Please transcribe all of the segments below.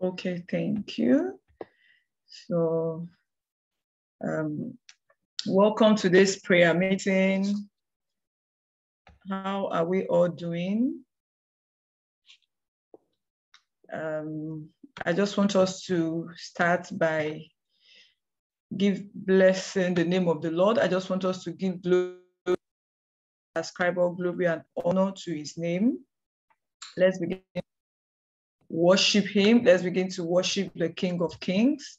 Okay, thank you. So, um, welcome to this prayer meeting. How are we all doing? Um, I just want us to start by give blessing the name of the Lord. I just want us to give glory, ascribe all glory and honor to his name. Let's begin worship him. Let's begin to worship the King of Kings,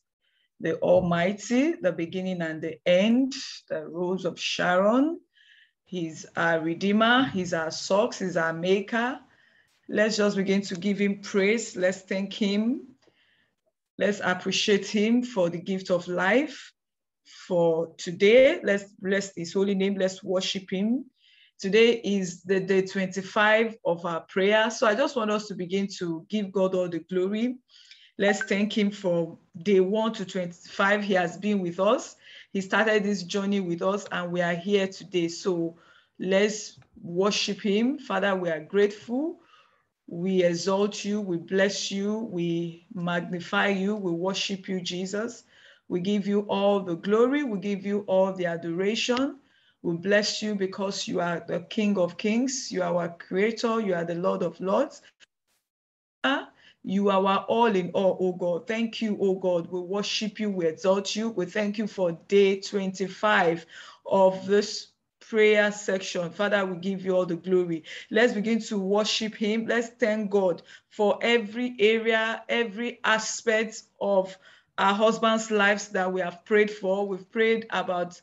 the Almighty, the beginning and the end, the Rose of Sharon. He's our Redeemer, He's our source, He's our Maker. Let's just begin to give Him praise. Let's thank Him. Let's appreciate Him for the gift of life. For today, let's bless His holy name. Let's worship Him. Today is the day 25 of our prayer. So I just want us to begin to give God all the glory. Let's thank Him for day one to 25. He has been with us. He started this journey with us, and we are here today. So let's worship Him. Father, we are grateful. We exalt you. We bless you. We magnify you. We worship you, Jesus. We give you all the glory. We give you all the adoration. We bless you because you are the King of Kings. You are our Creator. You are the Lord of Lords. You are our all in all, oh God. Thank you, oh God. We worship you. We exalt you. We thank you for day 25 of this prayer section. Father, we give you all the glory. Let's begin to worship Him. Let's thank God for every area, every aspect of our husbands' lives that we have prayed for. We've prayed about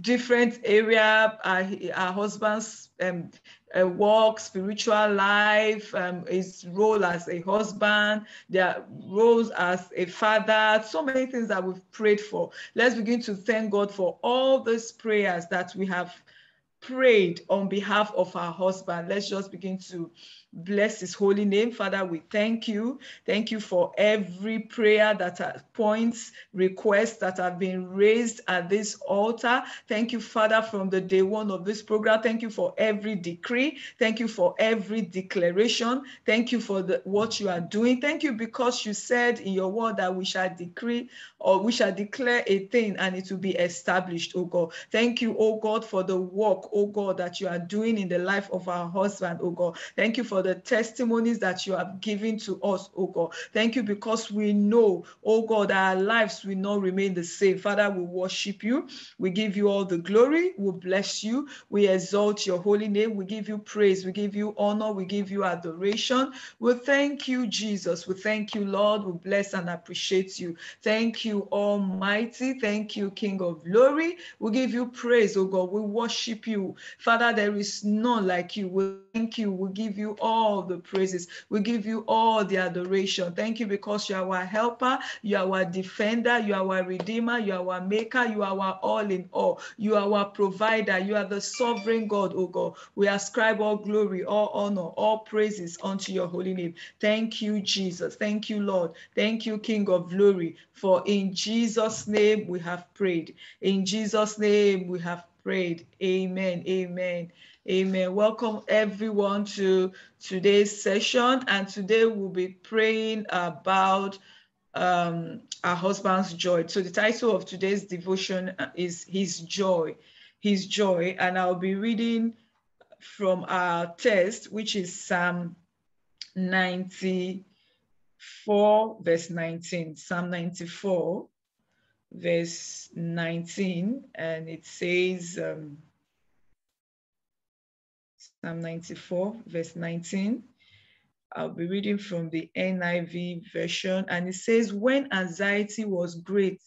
different area, our, our husband's um, uh, work, spiritual life, um, his role as a husband, their roles as a father, so many things that we've prayed for. Let's begin to thank God for all these prayers that we have prayed on behalf of our husband. Let's just begin to bless his holy name. Father, we thank you. Thank you for every prayer that points, requests that have been raised at this altar. Thank you, Father, from the day one of this program. Thank you for every decree. Thank you for every declaration. Thank you for the, what you are doing. Thank you because you said in your word that we shall decree or we shall declare a thing and it will be established, oh God. Thank you, oh God, for the work, oh God, that you are doing in the life of our husband, oh God. Thank you for the testimonies that you have given to us, oh God. Thank you because we know, oh God, our lives will not remain the same. Father, we worship you. We give you all the glory. We bless you. We exalt your holy name. We give you praise. We give you honor. We give you adoration. We thank you, Jesus. We thank you, Lord. We bless and appreciate you. Thank you, Almighty. Thank you, King of glory. We give you praise, oh God. We worship you. Father, there is none like you. We thank you. We give you all all the praises. We give you all the adoration. Thank you because you are our helper, you are our defender, you are our redeemer, you are our maker, you are our all in all. You are our provider, you are the sovereign God, oh God. We ascribe all glory, all honor, all praises unto your holy name. Thank you, Jesus. Thank you, Lord. Thank you, King of glory. For in Jesus' name we have prayed. In Jesus' name we have prayed. Amen. Amen. Amen. Welcome everyone to today's session. And today we'll be praying about um, our husband's joy. So the title of today's devotion is His Joy. His Joy. And I'll be reading from our text, which is Psalm 94, verse 19. Psalm 94, verse 19. And it says, um, Psalm 94, verse 19. I'll be reading from the NIV version, and it says, When anxiety was great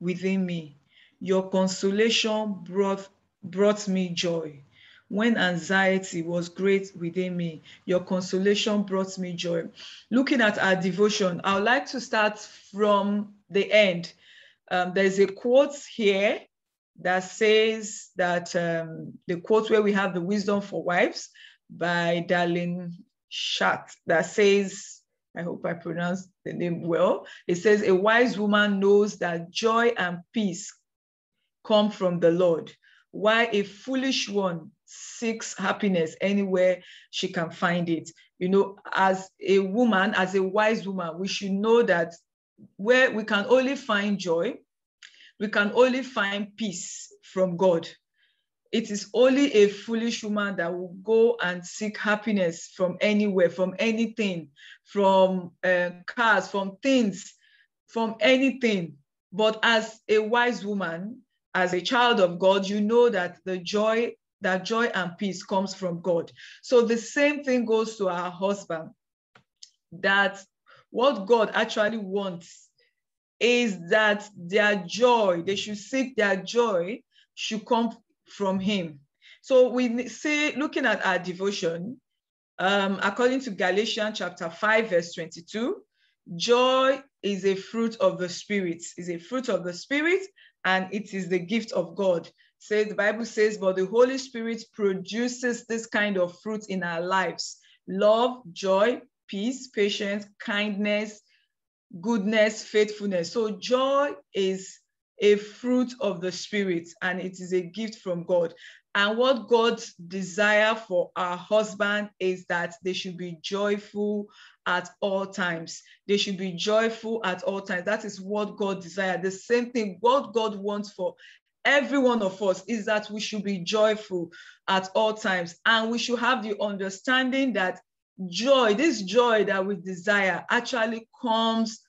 within me, your consolation brought, brought me joy. When anxiety was great within me, your consolation brought me joy. Looking at our devotion, I would like to start from the end. Um, there's a quote here that says that um, the quote where we have the wisdom for wives by Darlene Schacht that says, I hope I pronounced the name well. It says, a wise woman knows that joy and peace come from the Lord, while a foolish one seeks happiness anywhere she can find it. You know, as a woman, as a wise woman, we should know that where we can only find joy, we can only find peace from God. It is only a foolish woman that will go and seek happiness from anywhere, from anything, from uh, cars, from things, from anything. But as a wise woman, as a child of God, you know that the joy, that joy and peace comes from God. So the same thing goes to our husband, that what God actually wants is that their joy, they should seek their joy, should come from him. So we say, looking at our devotion, um, according to Galatians chapter 5, verse 22, joy is a fruit of the spirit, is a fruit of the spirit, and it is the gift of God. Says the Bible says, but the Holy Spirit produces this kind of fruit in our lives: love, joy, peace, patience, kindness, goodness, faithfulness. So joy is a fruit of the spirit and it is a gift from God. And what God's desire for our husband is that they should be joyful at all times. They should be joyful at all times. That is what God desires. The same thing, what God wants for every one of us is that we should be joyful at all times. And we should have the understanding that joy, this joy that we desire, actually comes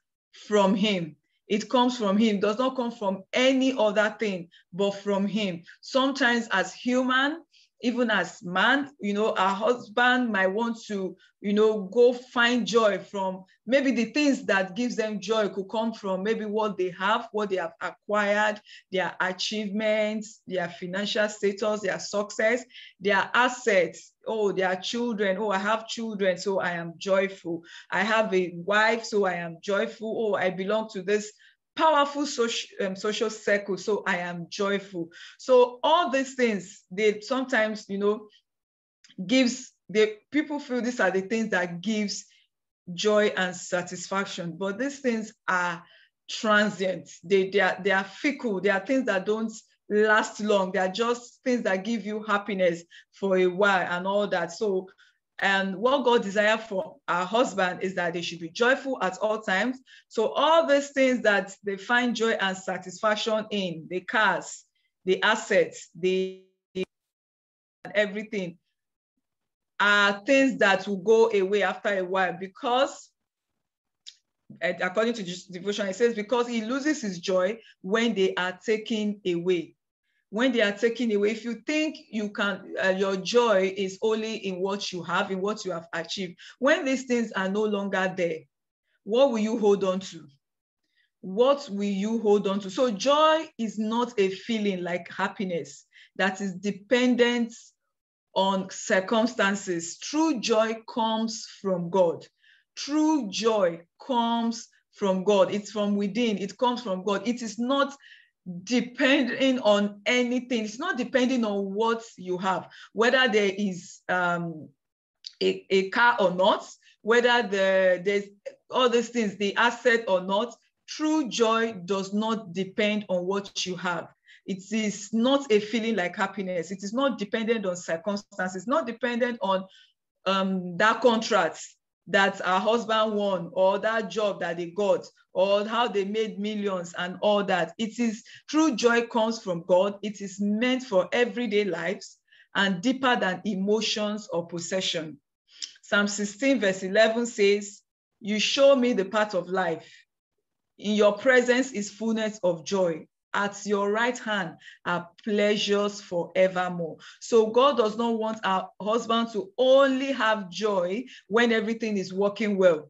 from Him. It comes from Him, does not come from any other thing, but from Him. Sometimes, as human, even as man, you know, our husband might want to, you know, go find joy from maybe the things that gives them joy could come from maybe what they have, what they have acquired, their achievements, their financial status, their success, their assets. Oh, their children. Oh, I have children, so I am joyful. I have a wife, so I am joyful. Oh, I belong to this powerful social, um, social circle. So I am joyful. So all these things, they sometimes, you know, gives the people feel these are the things that gives joy and satisfaction. But these things are transient. They, they, are, they are fickle. They are things that don't last long. They are just things that give you happiness for a while and all that. So and what God desires for our husband is that they should be joyful at all times. So all these things that they find joy and satisfaction in, the cars, the assets, the everything, are things that will go away after a while because eh, according to devotion, it says, because he loses his joy when they are taken away when they are taken away, if you think you can, uh, your joy is only in what you have, in what you have achieved, when these things are no longer there, what will you hold on to? What will you hold on to? So joy is not a feeling like happiness that is dependent on circumstances. True joy comes from God. True joy comes from God. It's from within. It comes from God. It is not depending on anything. It's not depending on what you have, whether there is um, a, a car or not, whether the, there's all these things, the asset or not. True joy does not depend on what you have. It is not a feeling like happiness. It is not dependent on circumstances, It's not dependent on um, that contract that our husband won or that job that they got or how they made millions and all that. It is true joy comes from God. It is meant for everyday lives and deeper than emotions or possession. Psalm 16 verse 11 says, you show me the path of life. In your presence is fullness of joy at your right hand are pleasures forevermore. So God does not want our husband to only have joy when everything is working well,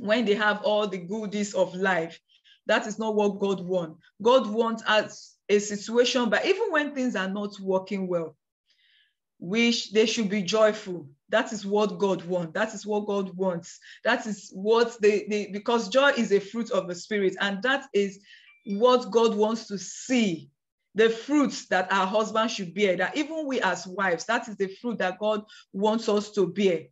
when they have all the goodies of life. That is not what God wants. God wants us a situation, but even when things are not working well, which they should be joyful. That is what God wants. That is what God wants. That is what they, they because joy is a fruit of the spirit, and that is what God wants to see, the fruits that our husband should bear, that even we as wives, that is the fruit that God wants us to bear.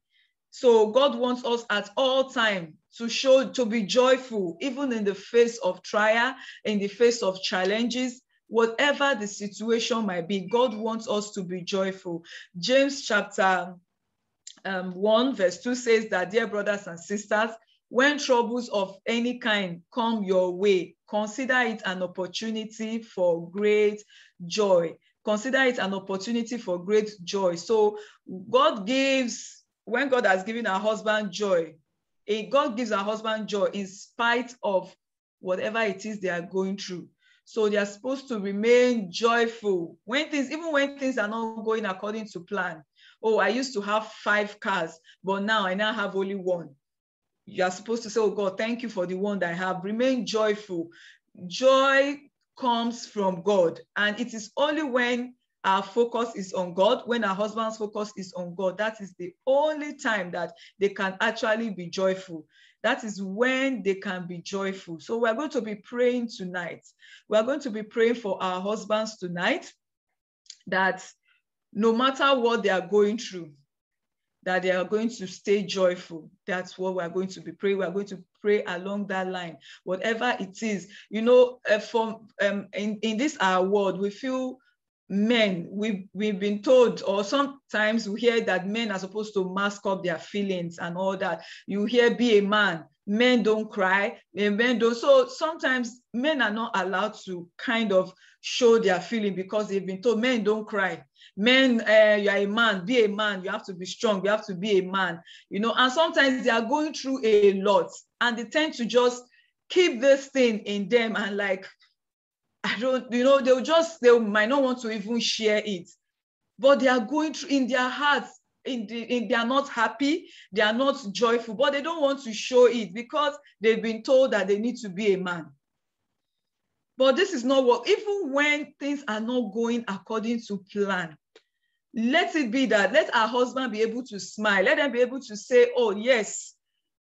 So God wants us at all time to show, to be joyful, even in the face of trial, in the face of challenges, whatever the situation might be, God wants us to be joyful. James chapter um, 1, verse 2 says that, dear brothers and sisters, when troubles of any kind come your way, consider it an opportunity for great joy. Consider it an opportunity for great joy. So God gives, when God has given our husband joy, eh, God gives our husband joy in spite of whatever it is they are going through. So they are supposed to remain joyful when things, even when things are not going according to plan. Oh, I used to have five cars, but now I now have only one. You are supposed to say, Oh God, thank you for the one that I have. Remain joyful. Joy comes from God. And it is only when our focus is on God, when our husband's focus is on God, that is the only time that they can actually be joyful. That is when they can be joyful. So we're going to be praying tonight. We're going to be praying for our husbands tonight that no matter what they are going through, that they are going to stay joyful. That's what we're going to be praying. We're going to pray along that line, whatever it is. You know, uh, from um, in, in this our world, we feel men we've, we've been told or sometimes we hear that men are supposed to mask up their feelings and all that. You hear be a man men don't cry men don't. So sometimes men are not allowed to kind of show their feeling because they've been told men don't cry. Men uh, you are a man be a man you have to be strong you have to be a man you know. And sometimes they are going through a lot and they tend to just keep this thing in them and like I don't, you know, they'll just, they might not want to even share it, but they are going through in their hearts, in, the, in they are not happy, they are not joyful, but they don't want to show it because they've been told that they need to be a man. But this is not what, even when things are not going according to plan, let it be that let our husband be able to smile, let them be able to say, Oh, yes,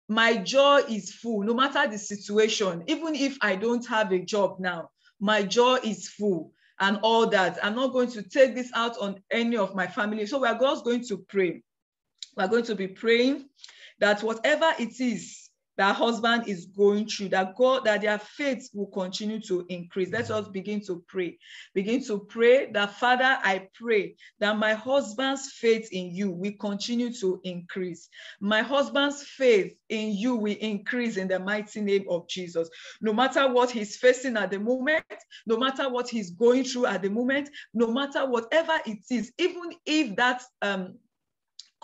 my joy is full, no matter the situation, even if I don't have a job now my jaw is full and all that. I'm not going to take this out on any of my family. So we're just going to pray. We're going to be praying that whatever it is that husband is going through, that God, that their faith will continue to increase. Let us begin to pray. Begin to pray that, Father, I pray that my husband's faith in you will continue to increase. My husband's faith in you will increase in the mighty name of Jesus. No matter what he's facing at the moment, no matter what he's going through at the moment, no matter whatever it is, even if that um,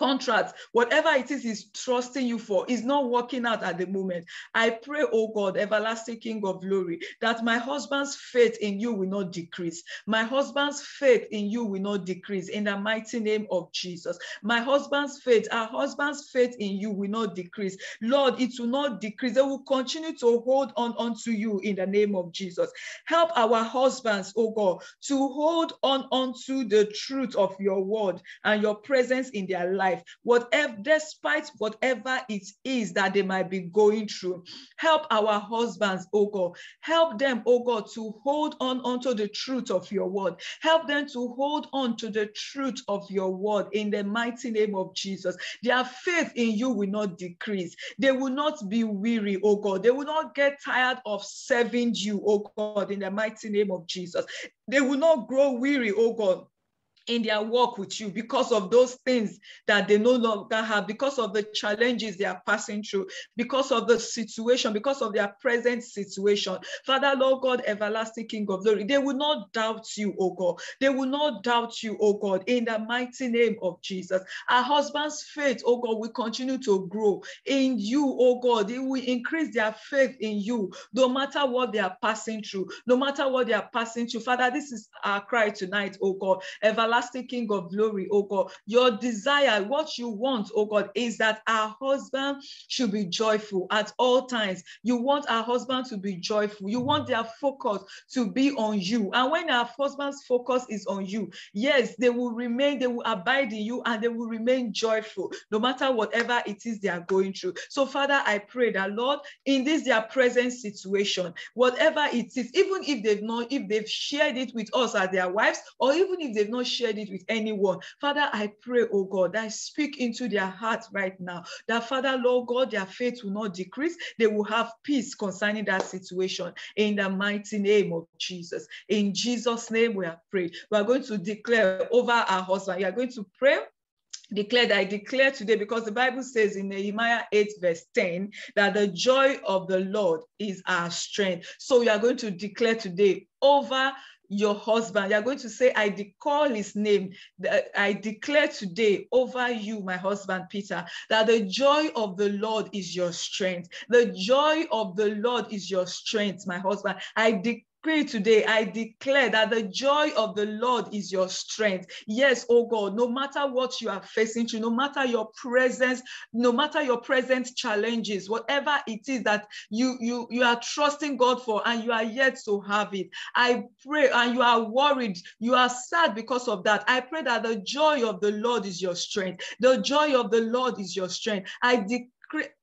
contract, whatever it is he's trusting you for, is not working out at the moment. I pray, oh God, everlasting King of glory, that my husband's faith in you will not decrease. My husband's faith in you will not decrease in the mighty name of Jesus. My husband's faith, our husband's faith in you will not decrease. Lord, it will not decrease. They will continue to hold on unto you in the name of Jesus. Help our husbands, oh God, to hold on unto the truth of your word and your presence in their life life, whatever, despite whatever it is that they might be going through. Help our husbands, oh God. Help them, oh God, to hold on onto the truth of your word. Help them to hold on to the truth of your word in the mighty name of Jesus. Their faith in you will not decrease. They will not be weary, oh God. They will not get tired of serving you, oh God, in the mighty name of Jesus. They will not grow weary, oh God in their walk with you because of those things that they no longer have, because of the challenges they are passing through, because of the situation, because of their present situation. Father, Lord God, everlasting King of glory, they will not doubt you, oh God. They will not doubt you, oh God, in the mighty name of Jesus. Our husband's faith, oh God, will continue to grow in you, oh God. They will increase their faith in you, no matter what they are passing through, no matter what they are passing through. Father, this is our cry tonight, oh God. Everlasting everlasting King of glory, oh God. Your desire, what you want, oh God, is that our husband should be joyful at all times. You want our husband to be joyful. You want their focus to be on you. And when our husband's focus is on you, yes, they will remain, they will abide in you and they will remain joyful no matter whatever it is they are going through. So, Father, I pray that, Lord, in this their present situation, whatever it is, even if they've not, if they've shared it with us as their wives, or even if they've not shared shared it with anyone. Father, I pray, oh God, I speak into their heart right now that, Father, Lord God, their faith will not decrease. They will have peace concerning that situation in the mighty name of Jesus. In Jesus' name, we are prayed. We are going to declare over our husband. You are going to pray declare that I declare today because the Bible says in Nehemiah 8, verse 10, that the joy of the Lord is our strength. So we are going to declare today over your husband. You're going to say, I call his name. I declare today over you, my husband, Peter, that the joy of the Lord is your strength. The joy of the Lord is your strength, my husband. I declare pray today, I declare that the joy of the Lord is your strength. Yes, oh God, no matter what you are facing through, no matter your presence, no matter your present challenges, whatever it is that you you you are trusting God for and you are yet to have it. I pray and you are worried, you are sad because of that. I pray that the joy of the Lord is your strength. The joy of the Lord is your strength. I declare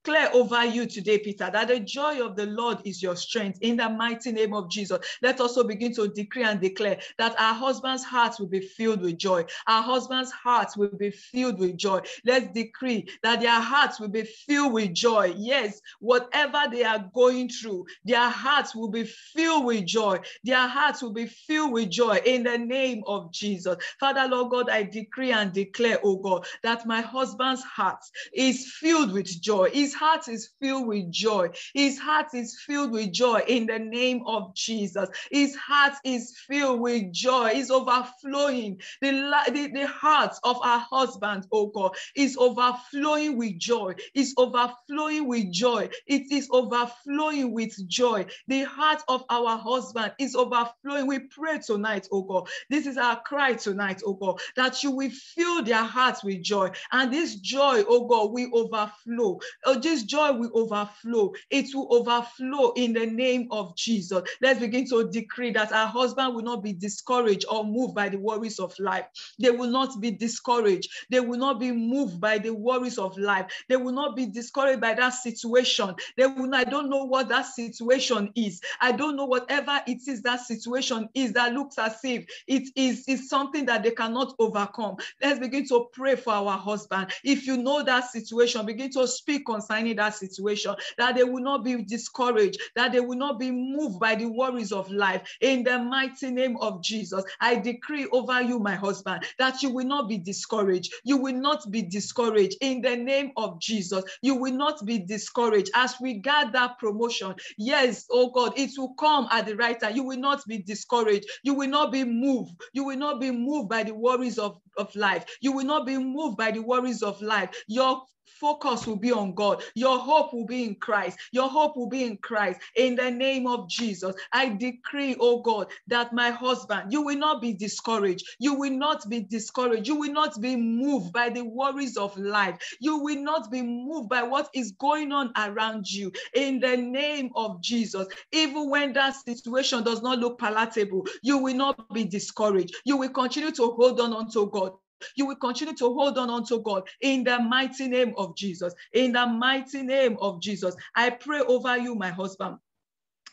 declare over you today, Peter, that the joy of the Lord is your strength in the mighty name of Jesus. Let us also begin to decree and declare that our husband's hearts will be filled with joy. Our husband's hearts will be filled with joy. Let's decree that their hearts will be filled with joy. Yes, whatever they are going through, their hearts will be filled with joy. Their hearts will be filled with joy in the name of Jesus. Father, Lord God, I decree and declare, oh God, that my husband's heart is filled with joy. His heart is filled with joy. His heart is filled with joy in the name of Jesus. His heart is filled with joy. Is overflowing. The, the, the heart of our husband, oh God, is overflowing with joy. Is overflowing with joy. It is overflowing with joy. The heart of our husband is overflowing. We pray tonight, oh God. This is our cry tonight, oh God, that you will fill their hearts with joy. And this joy, oh God, will overflow. Oh, this joy will overflow. It will overflow in the name of Jesus. Let's begin to decree that our husband will not be discouraged or moved by the worries of life. They will not be discouraged. They will not be moved by the worries of life. They will not be discouraged by that situation. They will not, I don't know what that situation is. I don't know whatever it is that situation is that looks as if it is, is something that they cannot overcome. Let's begin to pray for our husband. If you know that situation, begin to speak concerning that situation, that they will not be discouraged, that they will not be moved by the worries of life. In the mighty name of Jesus, I decree over you, my husband, that you will not be discouraged. You will not be discouraged. In the name of Jesus, you will not be discouraged as we got that promotion. Yes, oh God, it will come at the right time. You will not be discouraged. You will not be moved. You will not be moved by the worries of, of life. You will not be moved by the worries of life. Your focus will be on God. Your hope will be in Christ. Your hope will be in Christ. In the name of Jesus, I decree, oh God, that my husband, you will not be discouraged. You will not be discouraged. You will not be moved by the worries of life. You will not be moved by what is going on around you. In the name of Jesus, even when that situation does not look palatable, you will not be discouraged. You will continue to hold on unto God you will continue to hold on unto God in the mighty name of Jesus. In the mighty name of Jesus, I pray over you, my husband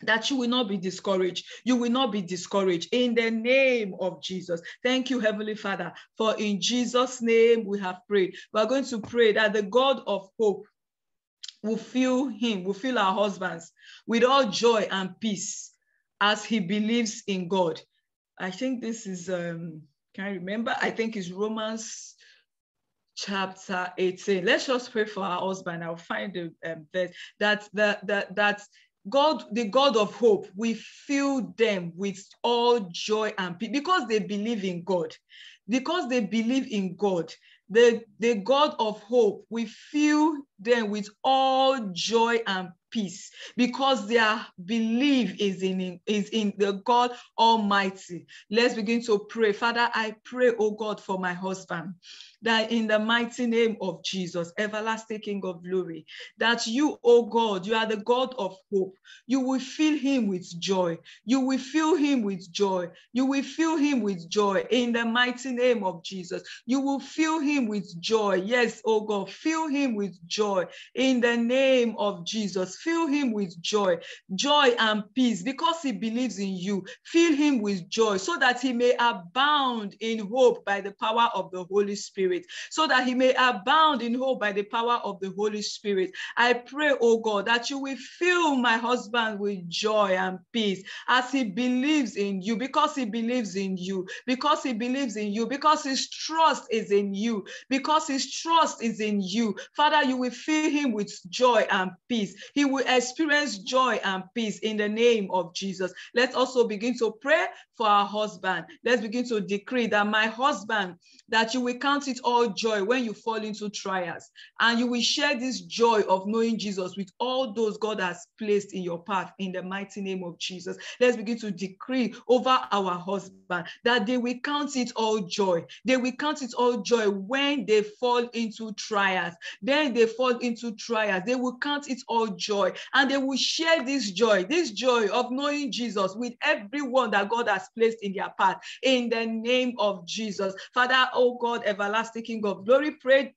that you will not be discouraged. You will not be discouraged in the name of Jesus. Thank you, Heavenly Father, for in Jesus' name we have prayed. We are going to pray that the God of hope will fill him, will fill our husbands with all joy and peace as he believes in God. I think this is um, can I remember? I think it's Romans chapter 18. Let's just pray for our husband. I'll find the um, that that that that God, the God of hope, we fill them with all joy and peace because they believe in God. Because they believe in God, the, the God of hope, we fill them with all joy and peace because their belief is in, is in the God Almighty. Let's begin to pray. Father, I pray, oh God, for my husband that in the mighty name of Jesus, everlasting King of glory, that you, oh God, you are the God of hope. You will fill him with joy. You will fill him with joy. You will fill him with joy in the mighty name of Jesus. You will fill him with joy. Yes, oh God, fill him with joy in the name of Jesus. fill him with joy, joy and peace because he believes in you. Fill him with joy so that he may abound in hope by the power of the Holy Spirit, so that he may abound in hope by the power of the Holy Spirit. I pray, oh God, that you will fill my husband with joy and peace as he believes in you, because he believes in you, because he believes in you, because his trust is in you, because his trust is in you. Father, you will fill him with joy and peace. He will experience joy and peace in the name of Jesus. Let's also begin to pray for our husband. Let's begin to decree that my husband, that you will count it all joy when you fall into trials, and you will share this joy of knowing Jesus with all those God has placed in your path in the mighty name of Jesus. Let's begin to decree over our husband that they will count it all joy. They will count it all joy when they fall into trials. Then they fall into trials. They will count it all joy and they will share this joy, this joy of knowing Jesus with everyone that God has placed in their path in the name of Jesus. Father, oh God, everlasting King of glory, pray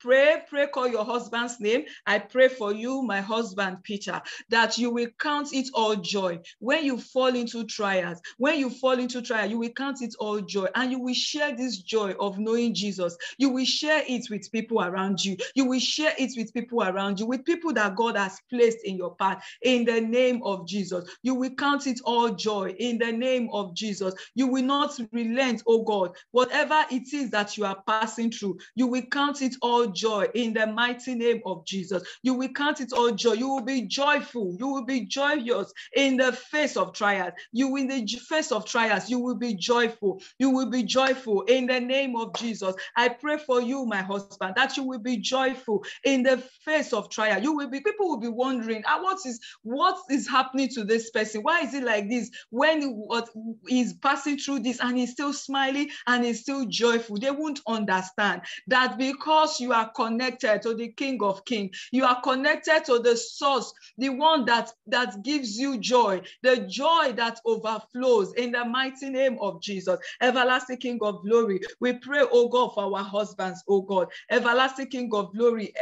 Pray, pray, call your husband's name. I pray for you, my husband, Peter, that you will count it all joy. When you fall into trials, when you fall into trial, you will count it all joy and you will share this joy of knowing Jesus. You will share it with people around you. You will share it with people around you, with people that God has placed in your path in the name of Jesus. You will count it all joy in the name of Jesus. You will not relent, oh God, whatever it is that you are passing through, you will count it all joy in the mighty name of Jesus. You will count it all joy. You will be joyful. You will be joyous in the face of trials. You in the face of trials, you will be joyful. You will be joyful in the name of Jesus. I pray for you, my husband, that you will be joyful in the face of trial. You will be people will be wondering, ah, what is what is happening to this person? Why is it like this? When what is passing through this and he's still smiling and he's still joyful, they won't understand that because you are are connected to the King of Kings. You are connected to the source, the one that, that gives you joy, the joy that overflows in the mighty name of Jesus. Everlasting King of glory, we pray, oh God, for our husbands, oh God. Everlasting King of glory,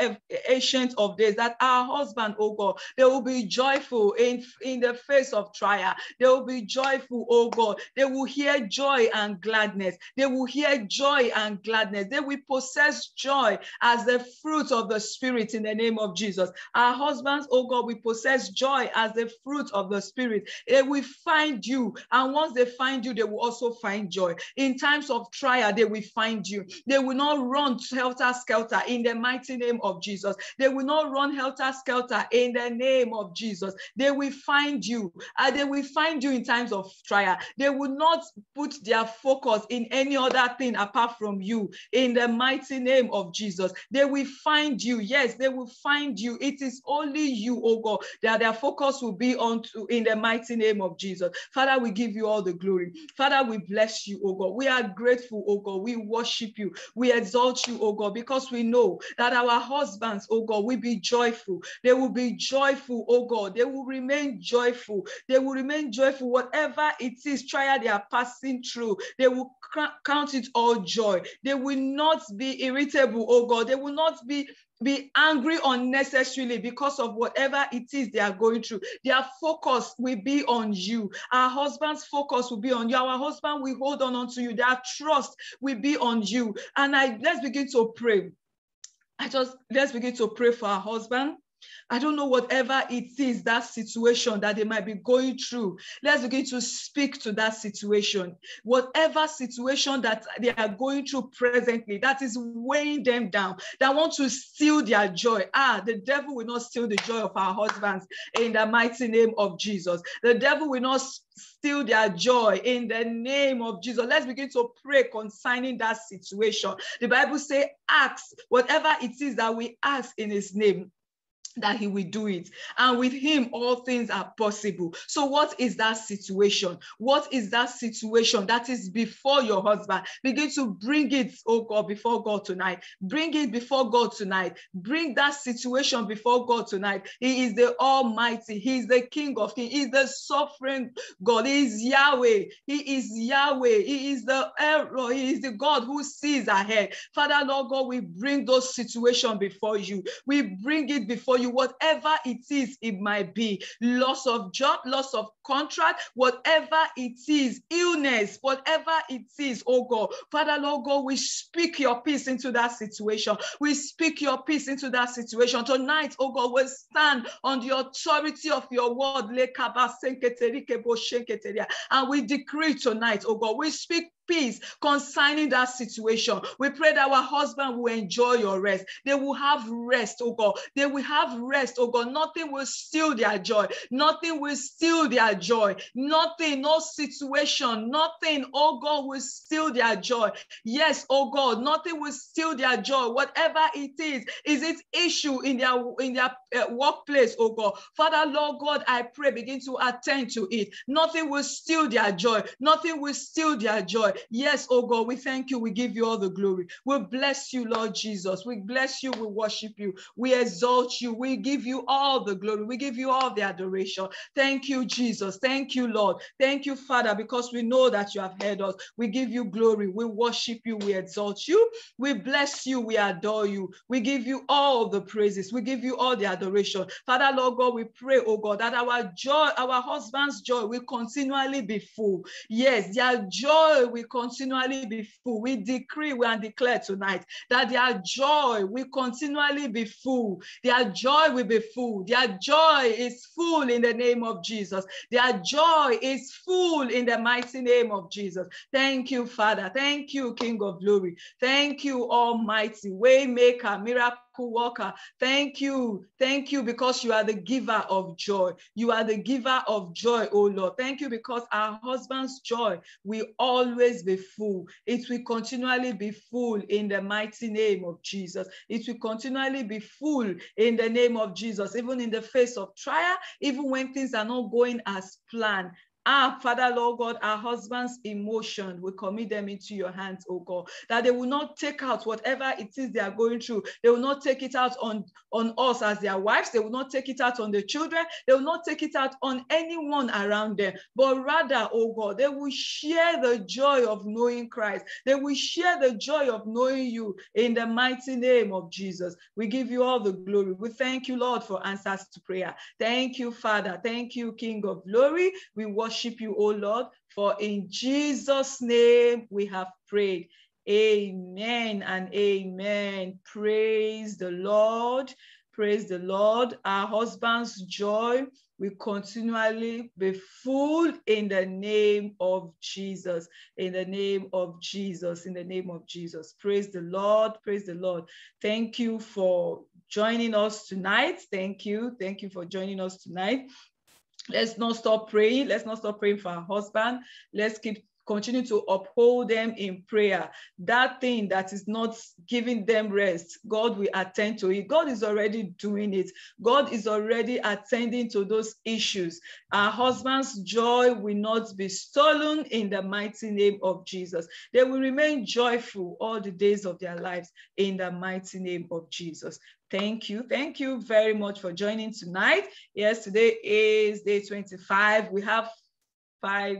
ancient of days, that our husband, oh God, they will be joyful in, in the face of trial. They will be joyful, oh God. They will hear joy and gladness. They will hear joy and gladness. They will possess joy as the fruit of the Spirit in the name of Jesus. Our husbands, oh God, we possess joy as the fruit of the Spirit. They will find you. And once they find you, they will also find joy. In times of trial, they will find you. They will not run helter skelter in the mighty name of Jesus. They will not run helter skelter in the name of Jesus. They will find you. And they will find you in times of trial. They will not put their focus in any other thing apart from you in the mighty name of Jesus. They will find you. Yes, they will find you. It is only you, oh God, that their focus will be on to in the mighty name of Jesus. Father, we give you all the glory. Father, we bless you, oh God. We are grateful, oh God. We worship you. We exalt you, oh God, because we know that our husbands, oh God, will be joyful. They will be joyful, oh God. They will remain joyful. They will remain joyful, whatever it is, trial they are passing through. They will count it all joy. They will not be irritable, oh God. They will not be be angry unnecessarily because of whatever it is they are going through. Their focus will be on you. Our husband's focus will be on you. Our husband will hold on onto you. Their trust will be on you. And I let's begin to pray. I just let's begin to pray for our husband. I don't know whatever it is, that situation that they might be going through. Let's begin to speak to that situation. Whatever situation that they are going through presently, that is weighing them down, that want to steal their joy. Ah, the devil will not steal the joy of our husbands in the mighty name of Jesus. The devil will not steal their joy in the name of Jesus. Let's begin to pray concerning that situation. The Bible says, ask whatever it is that we ask in his name that he will do it. And with him, all things are possible. So, what is that situation? What is that situation that is before your husband? Begin to bring it, oh God, before God tonight. Bring it before God tonight. Bring that situation before God tonight. He is the Almighty. He is the King of Kings. He is the sovereign God. He is Yahweh. He is Yahweh. He is the Error. He is the God who sees ahead. Father, Lord God, we bring those situations before you. We bring it before you you, whatever it is, it might be loss of job, loss of contract, whatever it is, illness, whatever it is, oh God. Father, Lord God, we speak your peace into that situation. We speak your peace into that situation. Tonight, oh God, we stand on the authority of your word. And we decree tonight, oh God, we speak peace concerning that situation. We pray that our husband will enjoy your rest. They will have rest, oh God. They will have rest, oh God. Nothing will steal their joy. Nothing will steal their joy. Nothing, no situation, nothing, oh God, will steal their joy. Yes, oh God, nothing will steal their joy. Whatever it is, is it issue in their in their uh, workplace, oh God. Father, Lord God, I pray, begin to attend to it. Nothing will steal their joy. Nothing will steal their joy. Yes, oh God, we thank you. We give you all the glory. We bless you, Lord Jesus. We bless you. We worship you. We exalt you. We give you all the glory. We give you all the adoration. Thank you, Jesus. Thank you, Lord. Thank you, Father, because we know that you have heard us. We give you glory. We worship you. We exalt you. We bless you. We adore you. We give you all the praises. We give you all the adoration. Father, Lord God, we pray, oh God, that our joy, our husband's joy will continually be full. Yes, their joy will continually be full. We decree we and declare tonight that their joy will continually be full. Their joy will be full. Their joy is full in the name of Jesus. Their joy is full in the mighty name of Jesus. Thank you, Father. Thank you, King of glory. Thank you, Almighty Waymaker, miracle worker. Thank you. Thank you because you are the giver of joy. You are the giver of joy, oh Lord. Thank you because our husband's joy will always be full. It will continually be full in the mighty name of Jesus. It will continually be full in the name of Jesus, even in the face of trial, even when things are not going as planned. Ah, Father, Lord God, our husbands' emotion, we commit them into your hands, oh God, that they will not take out whatever it is they are going through. They will not take it out on, on us as their wives. They will not take it out on the children. They will not take it out on anyone around them. But rather, oh God, they will share the joy of knowing Christ. They will share the joy of knowing you in the mighty name of Jesus. We give you all the glory. We thank you, Lord, for answers to prayer. Thank you, Father. Thank you, King of glory. We worship worship you, O Lord, for in Jesus' name we have prayed. Amen and amen. Praise the Lord. Praise the Lord. Our husband's joy will continually be full in the name of Jesus. In the name of Jesus. In the name of Jesus. Praise the Lord. Praise the Lord. Thank you for joining us tonight. Thank you. Thank you for joining us tonight. Let's not stop praying. Let's not stop praying for our husband. Let's keep continue to uphold them in prayer. That thing that is not giving them rest, God will attend to it. God is already doing it. God is already attending to those issues. Our husband's joy will not be stolen in the mighty name of Jesus. They will remain joyful all the days of their lives in the mighty name of Jesus. Thank you. Thank you very much for joining tonight. Yes, today is day 25. We have five,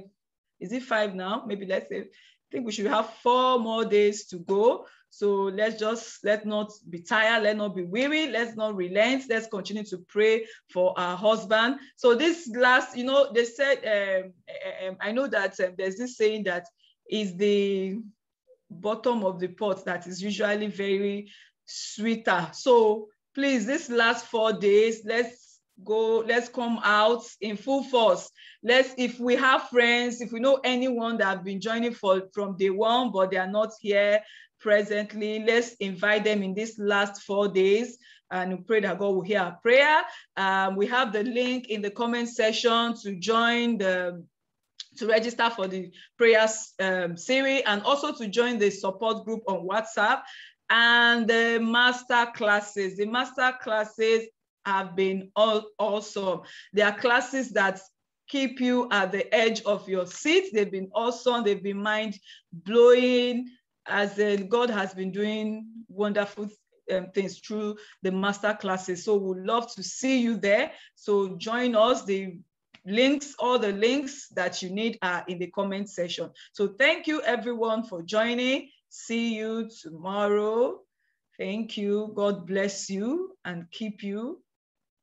is it five now? Maybe let's say, I think we should have four more days to go. So let's just, let not be tired, let not be weary, let's not relent, let's continue to pray for our husband. So this last, you know, they said, um, um, I know that um, there's this saying that is the bottom of the pot that is usually very sweeter. So please, this last four days, let's go, let's come out in full force. Let's, if we have friends, if we know anyone that have been joining for from day one, but they are not here presently, let's invite them in this last four days and pray that God will hear our prayer. Um, we have the link in the comment section to join the to register for the prayers um, series and also to join the support group on WhatsApp and the master classes. The master classes have been all awesome. There are classes that keep you at the edge of your seat. They've been awesome. They've been mind blowing as in God has been doing wonderful um, things through the master classes. So we'd love to see you there. So join us. The links, all the links that you need are in the comment section. So thank you everyone for joining. See you tomorrow. Thank you. God bless you and keep you.